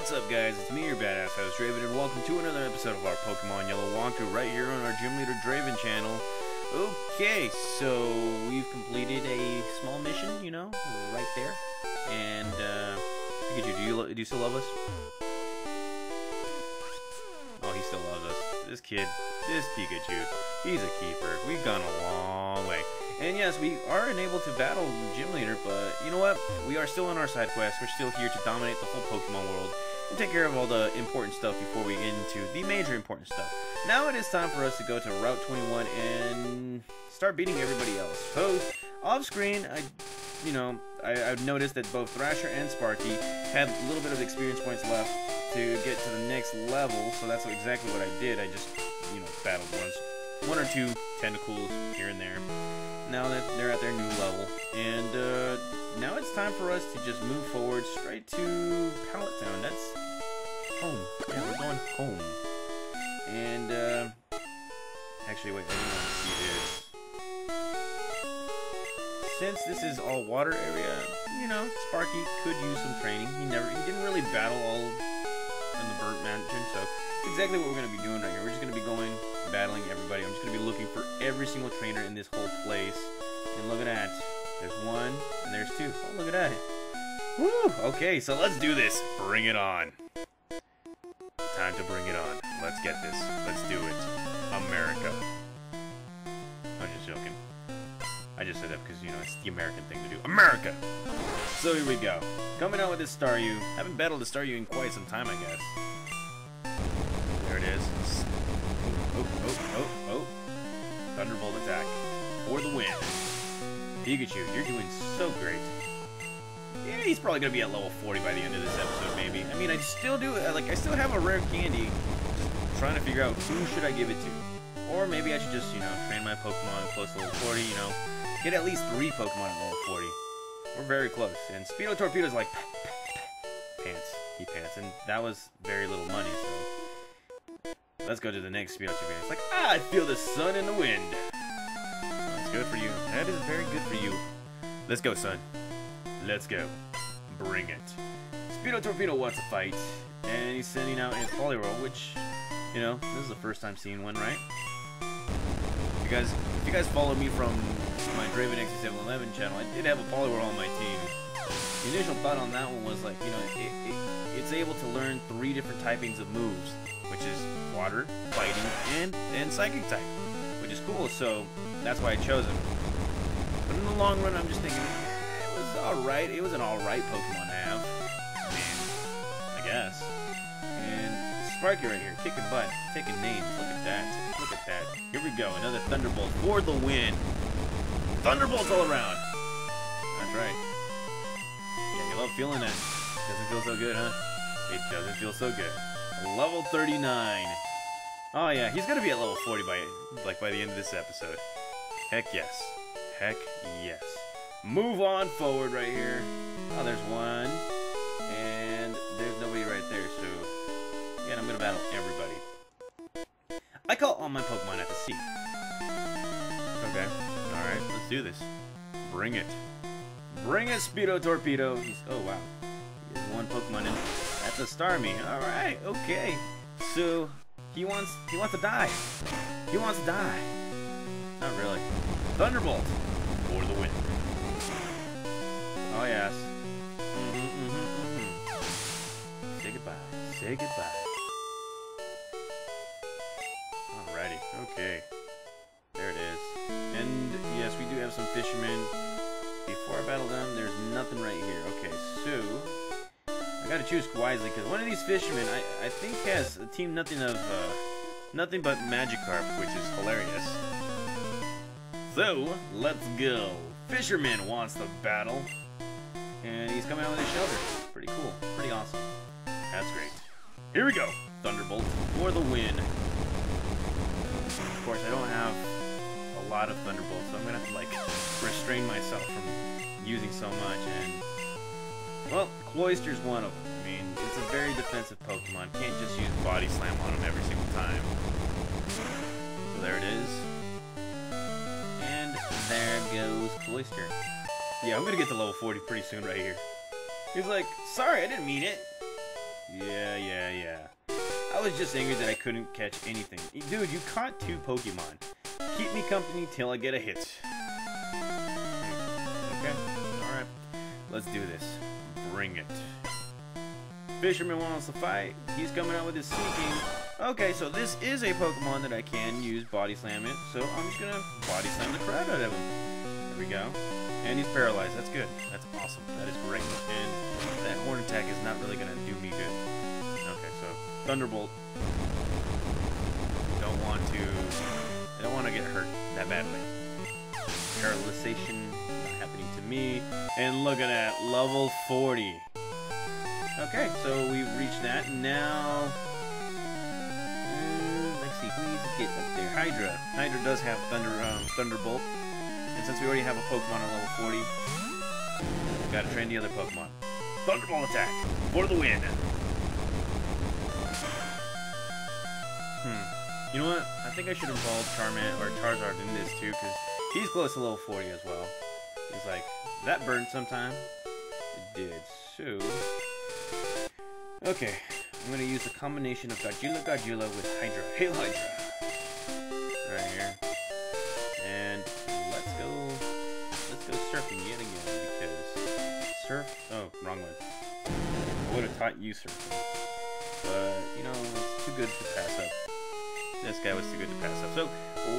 What's up, guys? It's me, your badass host, Draven, and welcome to another episode of our Pokemon Yellow walkthrough right here on our Gym Leader Draven channel. Okay, so we've completed a small mission, you know, right there. And, uh, Pikachu, do you, do you still love us? Oh, he still loves us. This kid, this Pikachu, he's a keeper. We've gone a long way. And yes, we are unable to battle Gym Leader, but you know what? We are still on our side quest. We're still here to dominate the whole Pokemon world and take care of all the important stuff before we get into the major important stuff. Now it is time for us to go to Route 21 and start beating everybody else. So, off screen, I, you know, I, I've noticed that both Thrasher and Sparky had a little bit of experience points left to get to the next level, so that's exactly what I did. I just, you know, battled once, one or two Tentacools here and there now that they're at their new level. And uh, now it's time for us to just move forward straight to Pallet Town. That's home. Yeah, we're going home. And, uh, actually, wait, I didn't want to see this. Since this is all water area, you know, Sparky could use some training. He never, he didn't really battle all in the Burnt Mansion, so exactly what we're going to be doing right here. We're just going to be going, battling everybody. I'm just going to be looking for every single trainer in this whole place. And look at that. There's one, and there's two. Oh, look at that. Woo! Okay, so let's do this. Bring it on. Time to bring it on. Let's get this. Let's do it. America. I'm just joking. I just said that because, you know, it's the American thing to do. America! So here we go. Coming out with this Staryu. Haven't battled a Staryu in quite some time, I guess. There it is. Oh, oh, oh, oh, oh. Thunderbolt attack. For the win. Pikachu, you're doing so great. Yeah, he's probably gonna be at level 40 by the end of this episode, maybe. I mean, I still do, like, I still have a rare candy. Just trying to figure out who should I give it to. Or maybe I should just, you know, train my Pokemon close to level 40, you know. Get at least three Pokemon at level 40. We're very close. And Speedo Torpedo's like, pants. He pants. And that was very little money, so... Let's go to the next Speedo Torpedo. It's like, ah, I feel the sun and the wind. That's good for you. That is very good for you. Let's go, son. Let's go. Bring it. Speedo Torpedo wants to fight, and he's sending out his Poliwhirl, which, you know, this is the first time seeing one, right? If you guys, if you guys follow me from my Draven X711 channel, I did have a Poliwhirl on my team. The initial thought on that one was like, you know, it, it, it's able to learn three different typings of moves, which is water, fighting, and, and psychic type, which is cool, so that's why I chose him. But in the long run, I'm just thinking, alright, it was an alright Pokemon to have. I mean, I guess. And Sparky right here, kicking butt, taking names, look at that, look at that. Here we go, another Thunderbolt for the win. Thunderbolts all around. That's right. Yeah, you love feeling that. Doesn't feel so good, huh? It doesn't feel so good. Level 39. Oh yeah, he's gonna be at level 40 by like by the end of this episode. Heck yes. Heck yes. Move on forward right here. Oh, there's one. And there's nobody right there, so again I'm gonna battle everybody. I call all my Pokemon at the sea. Okay. Alright, let's do this. Bring it. Bring it, Speedo Torpedo. He's, oh wow. He has one Pokemon in. That's a Starmie. Alright, okay. So he wants he wants to die. He wants to die. Not really. Thunderbolt for the win. Oh yes. Mm -hmm, mm -hmm, mm -hmm. Say goodbye. Say goodbye. Alrighty. Okay. There it is. And yes, we do have some fishermen. Before I battle them, there's nothing right here. Okay, so I gotta choose wisely because one of these fishermen, I I think has a team nothing of uh, nothing but Magikarp, which is hilarious. So let's go. Fisherman wants the battle, and he's coming out with his Shellder. Pretty cool. Pretty awesome. That's great. Here we go. Thunderbolt for the win. Of course, I don't have a lot of Thunderbolts, so I'm gonna have to like restrain myself from using so much. And well, Cloyster's one of them. I mean, it's a very defensive Pokemon. Can't just use Body Slam on him every single time. So there it is. And there goes Cloyster. Yeah, I'm gonna get to level 40 pretty soon right here. He's like, sorry, I didn't mean it. Yeah, yeah, yeah. I was just angry that I couldn't catch anything. Dude, you caught two Pokemon. Keep me company till I get a hit. Okay, alright. Let's do this. Bring it. Fisherman wants to fight. He's coming out with his Seaking. Okay, so this is a Pokemon that I can use Body Slam it. So I'm just gonna Body Slam the crap out of him. We go. And he's paralyzed. That's good. That's awesome. That is great. And that Horn Attack is not really gonna do me good. Okay, so Thunderbolt. Don't want to... I don't want to get hurt that badly. Paralyzation not happening to me. And look at that, level 40. Okay, so we've reached that. Now, uh, let's see, please get up there. Hydra. Hydra does have Thunder um, Thunderbolt, and since we already have a Pokemon on level 40, gotta train the other Pokemon. Thunderbolt attack for the win. Hmm. You know what? I think I should involve Charman or Charizard in this too, because he's close to level 40 as well. He's like, that burned sometime. It did. So, Okay, I'm gonna use a combination of Godzilla Godzilla with Hydra. Hail Hydra! Surfing yet again because surf oh, wrong one. I would have taught you surfing. But you know, it's too good to pass up. This guy was too good to pass up. So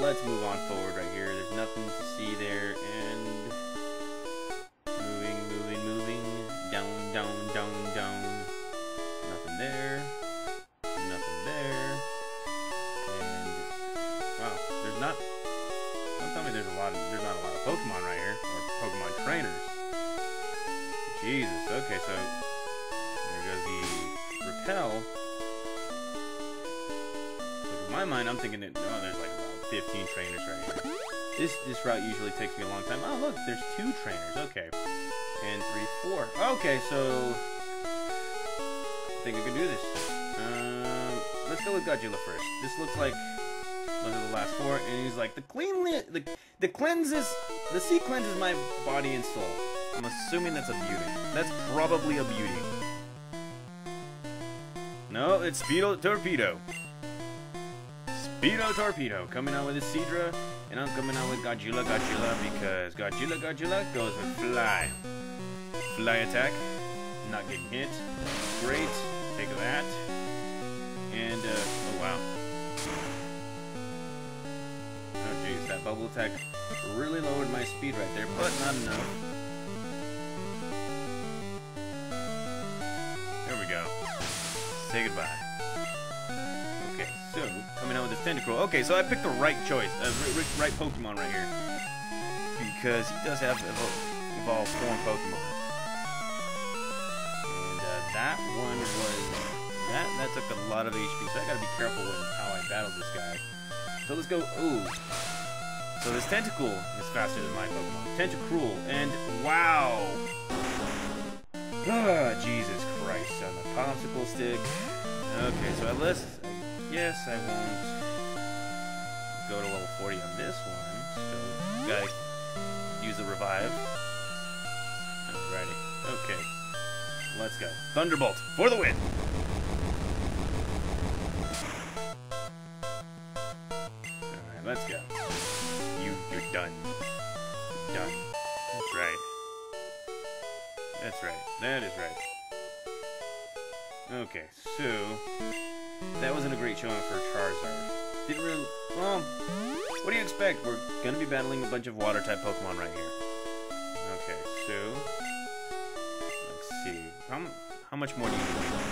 let's move on forward right here. There's nothing to see there and moving, moving, moving, down, down, down, down Nothing there. Nothing there. And wow, there's not don't tell me there's a lot of there's not a lot of Pokemon right Pokemon trainers. Jesus, okay, so there goes the repel. In my mind I'm thinking that oh there's like about 15 trainers right here. This this route usually takes me a long time. Oh look, there's two trainers, okay. And three, four. Okay, so I think I can do this. Um, let's go with Godzilla first. This looks like those are the last four, and he's like the clean the the cleanses the sea cleanses my body and soul. I'm assuming that's a beauty. That's probably a beauty. No, it's Speedo Torpedo. Speedo Torpedo coming out with his Seadra, and I'm coming out with Godzilla Godzilla because Godzilla Godzilla goes with Fly. Fly attack, not getting hit. Great take that. And, uh, oh wow. Jeez, that bubble attack really lowered my speed right there, but not enough. There we go. Say goodbye. Okay, so, coming out with this Tentacruel. Okay, so I picked the right choice, uh, right Pokemon right here. Because he does have evolved form Pokemon And that one was that that took a lot of HP, so I gotta be careful with how I battle this guy. So let's go. Ooh. So this Tentacool is faster than my Pokemon. Tentacruel, and wow! Ah, Jesus Christ, on the popsicle stick. Okay, so at least, yes, I won't go to level 40 on this one. So, gotta use the revive. Alrighty. Okay. Let's go. Thunderbolt for the win. Alright, let's go. Done. Done. That's right. That's right. That is right. Okay, so... That wasn't a great showing for Charizard. Didn't really... Well, what do you expect? We're gonna be battling a bunch of Water-type Pokemon right here. Okay, so... Let's see. How, how much more do you need?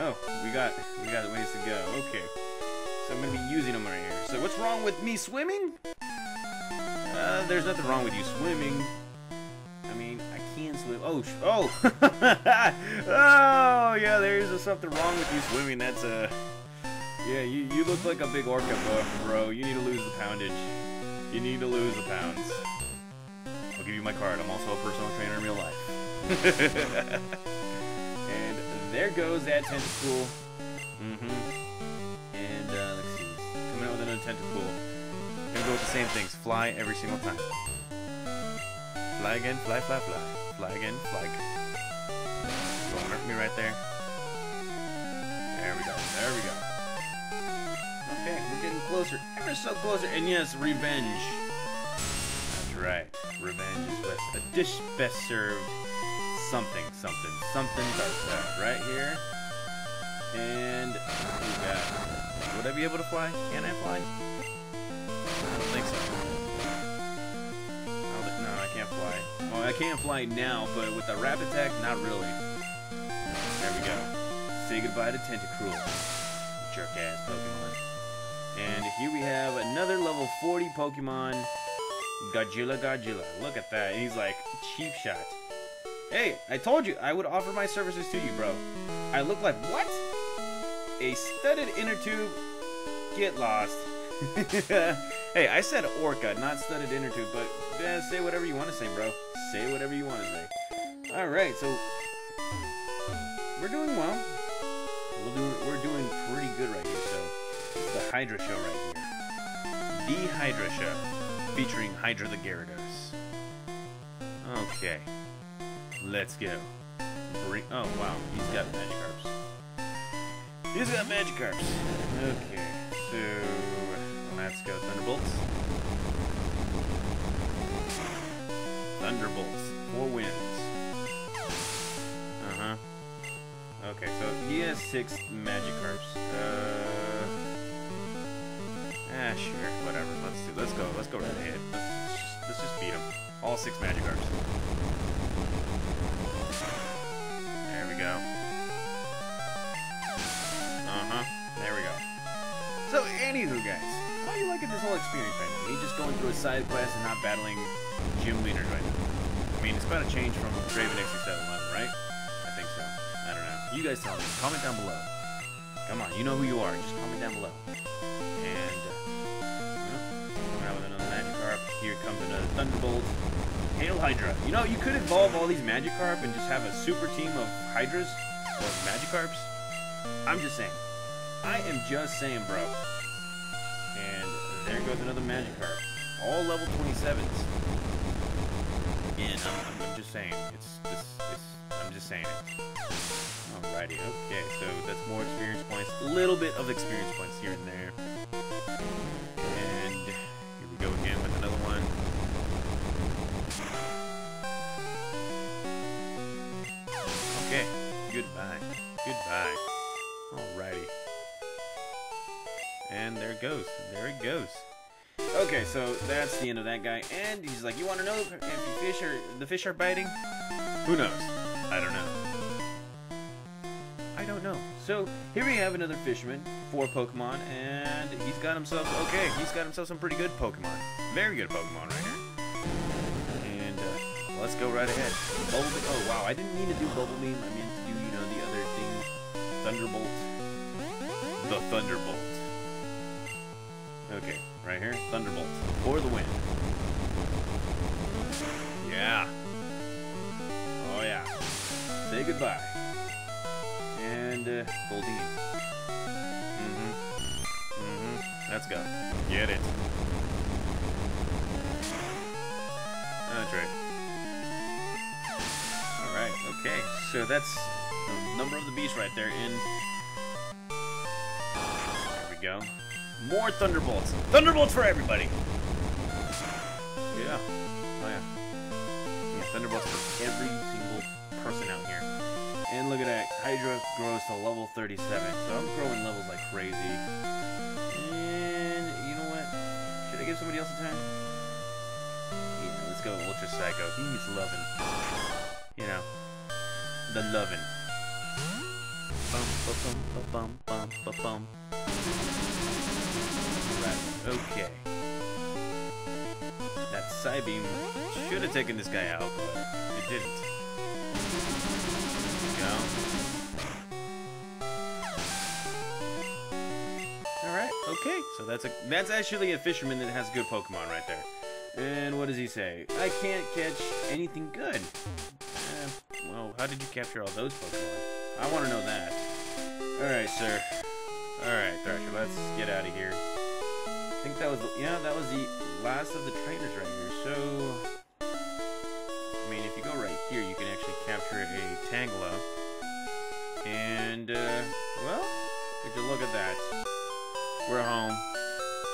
Oh, we got we got ways to go. Okay. So I'm gonna be using them right here. So what's wrong with me swimming? Uh, there's nothing wrong with you swimming. I mean, I can swim. Oh, oh, oh, yeah. There's something wrong with you swimming. That's a, uh, yeah. You you look like a big orca, bro. You need to lose the poundage. You need to lose the pounds. I'll give you my card. I'm also a personal trainer in real life. and there goes that Tentacool. Mm-hmm. And uh, let's see. Coming out with another Tentacool. Go with the same things. Fly every single time. Fly again, fly, fly, fly. Fly again, fly again. Don't hurt me right there. There we go. There we go. Okay, we're getting closer. Ever so closer. And yes, revenge. That's right. Revenge is best. A dish best served something, something, something dark right here. And ooh, God. Would I be able to fly? Can I fly? I can't fly now, but with a rapid attack, not really. There we go. Say goodbye to Tentacruel. Jerk ass Pokemon. And here we have another level 40 Pokemon. Godzilla Godzilla. Look at that. He's like, cheap shot. Hey, I told you I would offer my services to you, bro. I look like what? A studded inner tube. Get lost. hey, I said orca, not studded inner tube, but eh, say whatever you want to say, bro. Say whatever you want to say. Alright, so we're doing well. We're doing, we're doing pretty good right here, so the Hydra show right here. The Hydra show, featuring Hydra the Gyarados. Okay, let's go. Bring, oh wow, he's got Magikarps. He's got Magikarps. Okay, so let's go Thunderbolts. Thunderbolts, for wins. Uh-huh. Okay, so he has six Magikarps. Uh, ah, sure, whatever. Let's do. Let's go. Let's go right ahead. Let's just, let's just beat him. All six Magikarps. There we go. Uh huh. There we go. So, anywho, guys, how are you liking this whole experience right now? Me just going through a side quest and not battling gym leaders right now. Mean, it's quite a change from Draven Xz711, right? I think so. I don't know. You guys tell me. Comment down below. Come on, you know who you are. Just comment down below. And, uh, well, another Magikarp. Here comes another Thunderbolt. Hail Hydra. You know, you could evolve all these Magikarp and just have a super team of Hydras or Magikarps. I'm just saying. I am just saying, bro. And there goes another Magikarp. All level 27s. I'm, I'm, I'm just saying. It's, it's, it's, I'm just saying it. Alrighty, okay, so that's more experience points. A little bit of experience points here and there. And here we go again with another one. Okay, goodbye. Goodbye. Alrighty. And there it goes. There it goes. Okay, so that's the end of that guy. And he's like, you want to know if the fish are the fish are biting? Who knows? I don't know. I don't know. So here we have another fisherman, four Pokemon, and he's got himself okay. He's got himself some pretty good Pokemon, very good Pokemon right here. And uh, let's go right ahead. Oh wow, I didn't mean to do Bubble Beam. I meant to do you know the other thing, Thunderbolt. The Thunderbolt. Okay, right here, Thunderbolt for the win. Yeah. Oh yeah. Say goodbye. And uh, Goldeen. Mm-hmm. Mm-hmm. Let's go. Get it. That's right. Alright, okay. So that's the number of the beast right there. And there we go. More Thunderbolts. Thunderbolts for everybody. Yeah. Oh yeah. Yeah, Thunderbolts for every single person out here. And look at that, Hydra grows to level 37, so I'm growing levels like crazy. And you know what? Should I give somebody else a time? Yeah, let's go Ultra Psycho. He needs loving. You know, the loving. Bum bum bum bum ba bum. Right, okay. That Psybeam should have taken this guy out, but it didn't go. Alright, okay. So that's a that's actually a fisherman that has good Pokemon right there. And what does he say? I can't catch anything good. Eh, well, how did you capture all those Pokemon? I want to know that. Alright, sir. Alright, Thrasher, let's get out of here. I think that was yeah, that was the last of the trainers right here. So, I mean, if you go right here, you can actually capture a Tangela. And, uh, well, if you look at that? We're home.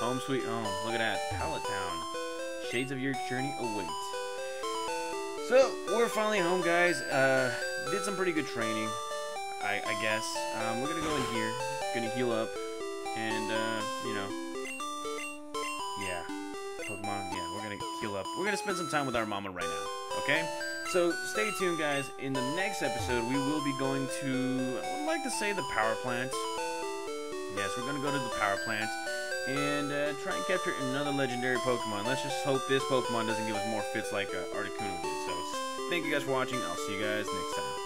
Home sweet home. Look at that. Pallet Town. Shades of your journey await. So, we're finally home, guys. Uh, did some pretty good training, I, I guess. Um, we're gonna go in here. Gonna heal up. And, uh, you know. Yeah. Pokemon, yeah, we're gonna heal up. We're gonna spend some time with our mama right now, okay? So stay tuned, guys. In the next episode, we will be going to, I would like to say, the power plant. Yes, we're gonna go to the power plant and uh, try and capture another legendary Pokemon. Let's just hope this Pokemon doesn't give us more fits like uh, Articuno did. So thank you guys for watching. I'll see you guys next time.